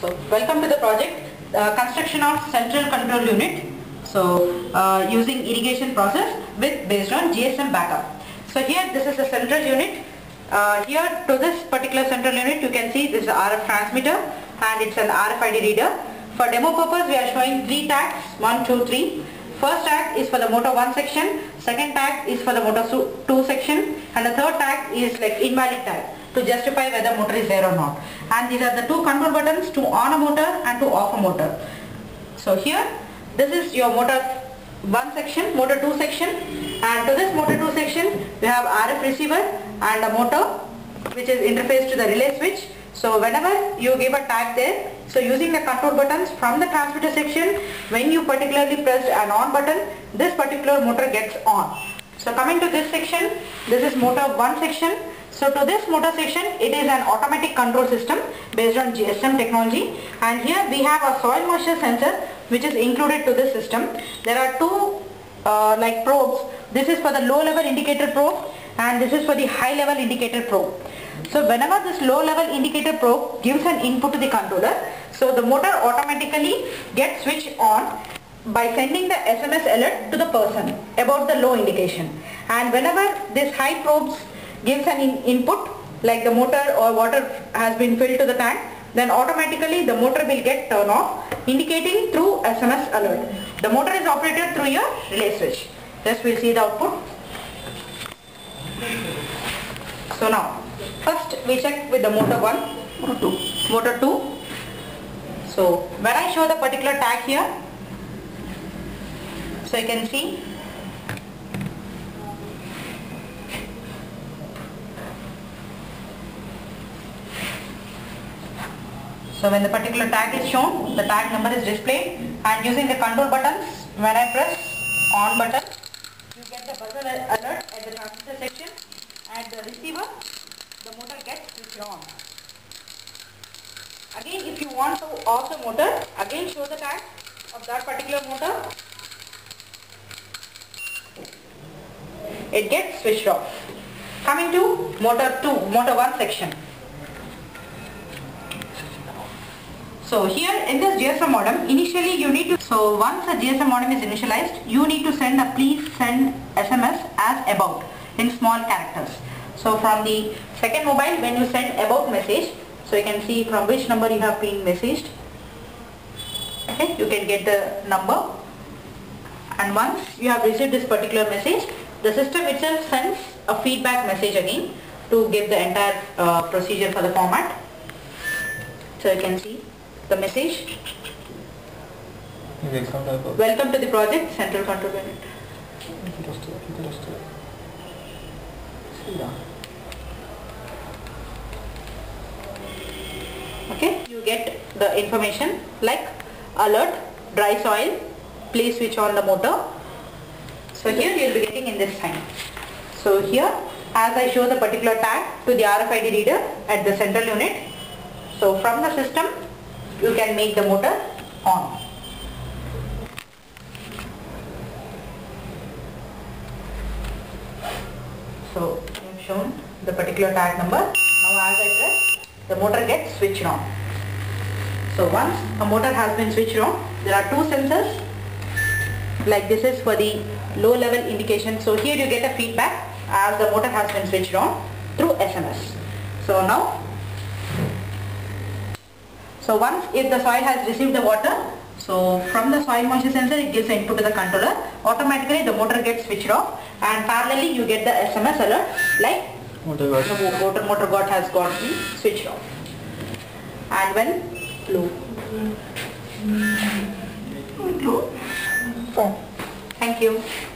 So welcome to the project, uh, construction of central control unit. So uh, using irrigation process with based on GSM backup. So here this is a central unit. Uh, here to this particular central unit you can see this is RF transmitter and it's an RFID reader. For demo purpose we are showing three tags, one, two, three. First tag is for the motor 1 section, second tag is for the motor 2 section and the third tag is like invalid tag to justify whether motor is there or not. And these are the two control buttons to on a motor and to off a motor. So here this is your motor 1 section, motor 2 section and to this motor 2 section we have RF receiver and a motor which is interfaced to the relay switch. So whenever you give a tag there, so using the control buttons from the transmitter section, when you particularly press an on button, this particular motor gets on. So coming to this section, this is motor 1 section. So to this motor section, it is an automatic control system based on GSM technology and here we have a soil moisture sensor which is included to this system. There are two uh, like probes. This is for the low level indicator probe and this is for the high level indicator probe. So whenever this low level indicator probe gives an input to the controller, so the motor automatically gets switched on by sending the SMS alert to the person about the low indication. And whenever this high probes gives an in input like the motor or water has been filled to the tank, then automatically the motor will get turn off indicating through SMS alert. The motor is operated through your relay switch. Just we'll see the output. So now, first we check with the motor 1, motor 2. Motor 2. So when I show the particular tag here, so you can see So when the particular tag is shown, the tag number is displayed and using the control buttons, when I press on button, you get the buzzer alert at the transmitter section and the receiver, the motor gets switched on. Again if you want to off the motor, again show the tag of that particular motor. It gets switched off. Coming to motor 2, motor 1 section. So here in this GSM modem, initially you need to, so once the GSM modem is initialized, you need to send a please send SMS as about in small characters. So from the second mobile when you send about message, so you can see from which number you have been messaged. Okay, you can get the number and once you have received this particular message, the system itself sends a feedback message again to give the entire uh, procedure for the format. So you can see the message. Welcome to the project Central Control Unit. Okay, you get the information like alert, dry soil, please switch on the motor. So here you will be getting in this sign. So here as I show the particular tag to the RFID reader at the central unit. So from the system you can make the motor on. So I have shown the particular tag number. Now as I press, the motor gets switched on. So once a motor has been switched on, there are two sensors. Like this is for the low level indication. So here you get a feedback as the motor has been switched on through SMS. So now so once if the soil has received the water, so from the soil moisture sensor it gives input to the controller, automatically the motor gets switched off and parallelly you get the SMS alert like Motor got the motor, motor got has got the switched off. And when low. Low. Thank you.